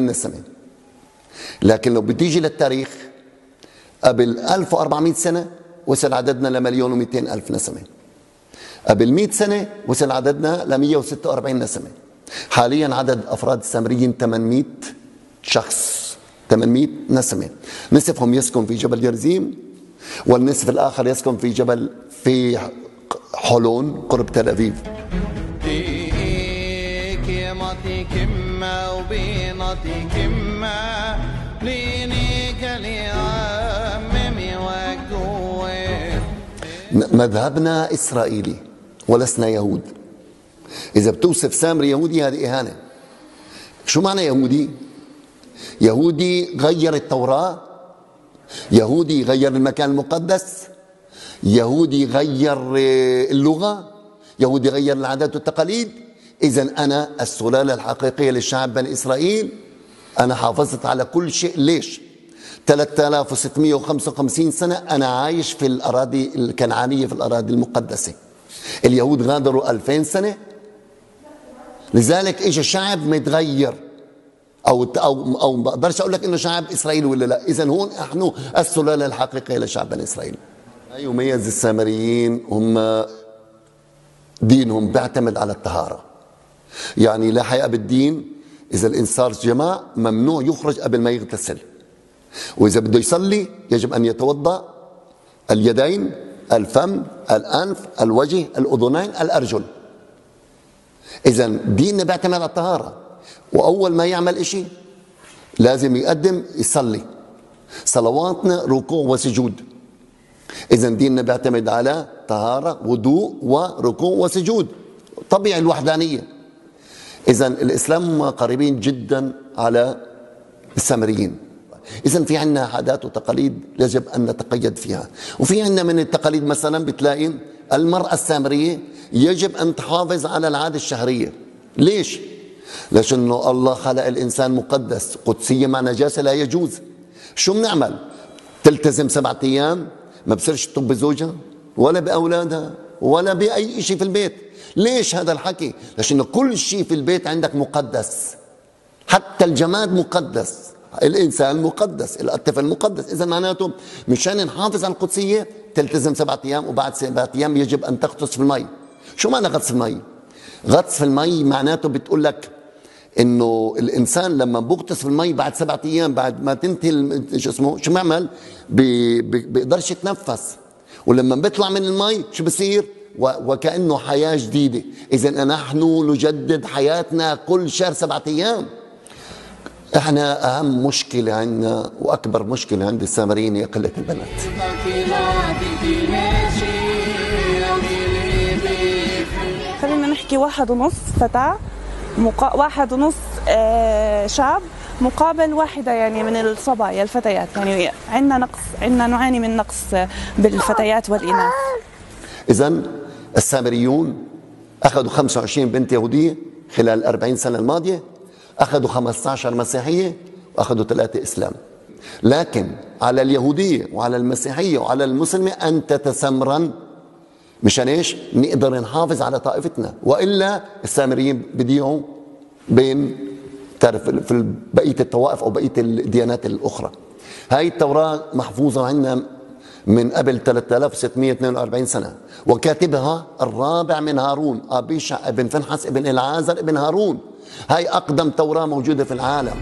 نسمة لكن لو بتيجي للتاريخ قبل 1400 سنة وصل عددنا لمليون و200 ألف نسمة. قبل 100 سنة وصل عددنا ل 146 نسمة. حاليا عدد أفراد السامريين 800 شخص 800 نسمة. نصفهم يسكن في جبل جرزيم والنصف الآخر يسكن في جبل في حولون قرب تل أبيب مذهبنا إسرائيلي ولسنا يهود. إذا بتوصف سامري يهودي هذه إهانة. شو معنى يهودي؟ يهودي غير التوراة يهودي غير المكان المقدس يهودي غير اللغة يهودي غير العادات والتقاليد. إذا أنا السلالة الحقيقية للشعب بني إسرائيل أنا حافظت على كل شيء. ليش؟ 3655 سنة أنا عايش في الأراضي الكنعانية في الأراضي المقدسة. اليهود غادروا 2000 سنة. لذلك اجى شعب متغير. أو أو أو ما بقدرش أقول لك إنه شعب اسرائيل ولا لا. اذا هون نحن السلالة الحقيقية لشعب بني إسرائيل. ما يميز السامريين هم دينهم بيعتمد على الطهارة. يعني لا حياء بالدين. إذا الانسان جماع ممنوع يخرج قبل ما يغتسل وإذا بده يصلي يجب أن يتوضأ. اليدين الفم الأنف الوجه الأذنين الأرجل. إذا ديننا بيعتمد على الطهارة. وأول ما يعمل إشي لازم يقدم يصلي. صلواتنا ركوع وسجود. إذا ديننا بيعتمد على طهارة وضوء وركوع وسجود. طبيعي الوحدانية. اذا الإسلام قريبين جدا على السامريين. اذا في عندنا عادات وتقاليد يجب أن نتقيد فيها. وفي عندنا من التقاليد مثلا بتلاقي المرأة السامرية يجب أن تحافظ على العادة الشهرية. ليش؟ لأنه الله خلق الإنسان مقدس قدسيه مع نجاسة لا يجوز. شو بنعمل؟ تلتزم سبعة أيام ما بصيرش تطب بزوجها ولا بأولادها. ولا بأي شيء في البيت. ليش هذا الحكي؟ لأنه كل شيء في البيت عندك مقدس. حتى الجماد مقدس. الإنسان مقدس. الطفل مقدس. إذا معناته مشان نحافظ على القدسية تلتزم سبعة أيام وبعد سبعة أيام يجب أن تغطس في المي. شو معنى غطس في المي؟ غطس في المي معناته بتقول لك إنه الإنسان لما بيغطس في المي بعد سبعة أيام بعد ما تنتهي شو اسمه شو بيعمل بيقدرش يتنفس. ولما بيطلع من المي شو بصير؟ وكأنه حياة جديدة. اذا نحن نجدد حياتنا كل شهر سبعة أيام. إحنا أهم مشكلة عندنا وأكبر مشكلة عند السامريين هي قلة البنات. خلينا نحكي واحد ونص فتاة. مقا... واحد ونص آه شاب. مقابل واحدة يعني من الصبايا الفتيات. يعني عندنا نقص عندنا نعاني من نقص بالفتيات والإناث. إذا السامريون أخذوا 25 بنت يهودية خلال 40 سنة الماضية أخذوا 15 مسيحية وأخذوا ثلاثة إسلام. لكن على اليهودية وعلى المسيحية وعلى المسلمة أن تتسمرن. مشان إيش؟ نقدر نحافظ على طائفتنا. وإلا السامريين بديعوا بين تعرف في بقية الطوائف أو بقية الديانات الأخرى. هاي التوراة محفوظة عندنا من قبل 3642 سنة. وكاتبها الرابع من هارون أبيشع ابن فنحس ابن إلعازر ابن هارون. هاي أقدم توراة موجودة في العالم.